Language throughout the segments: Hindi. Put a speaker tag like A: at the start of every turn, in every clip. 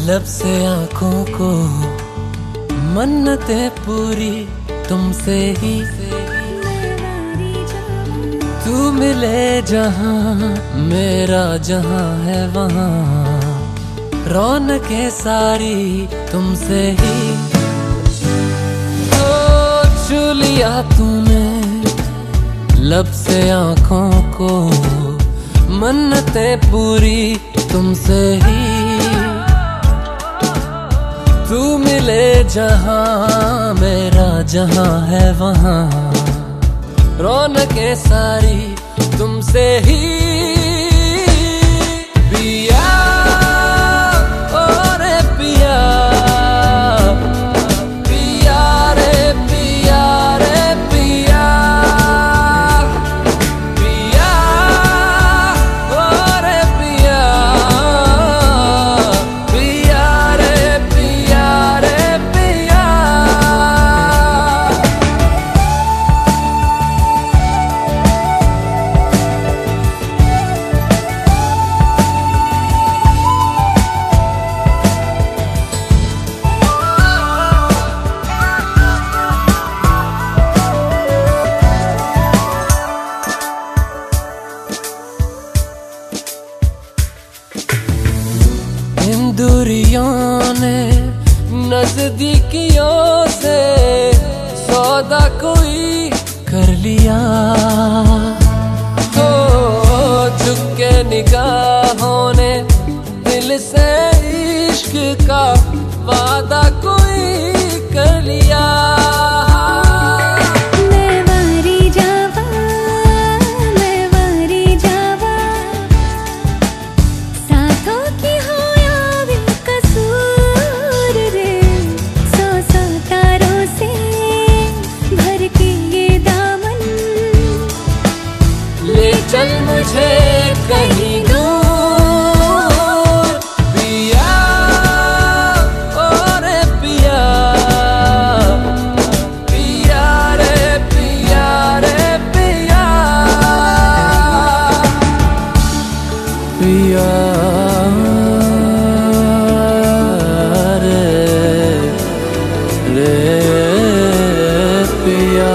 A: लब से आँखों को, मन्नतें पूरी तुमसे ही। तू मिले जहाँ, मेरा जहाँ है वहाँ। रौनकें सारी तुमसे ही। ओ छू लिया तूने, लब से आँखों को, मन्नतें पूरी तुमसे ही। तू मिले जहाँ मेरा जहाँ है वहाँ। रौनकें सारी तुमसे ही दूरियों ने नजदीकियों से सौदा कोई कर लिया। हो झुके निगाहों ने दिल से इश्क का वादा कोई कर लिया। पिया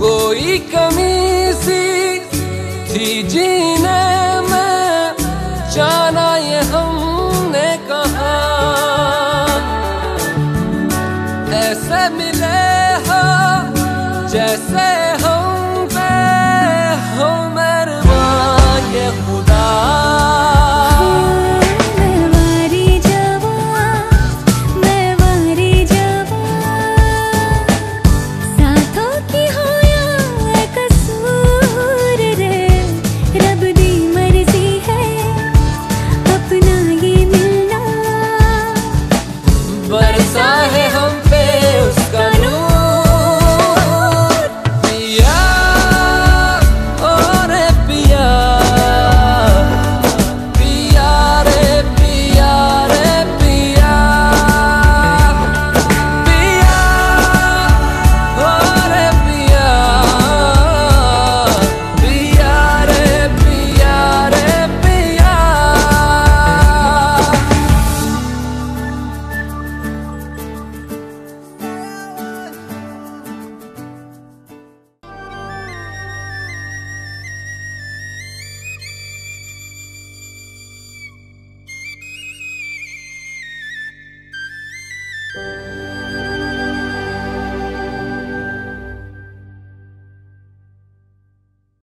A: कोई कमी सी थी जीने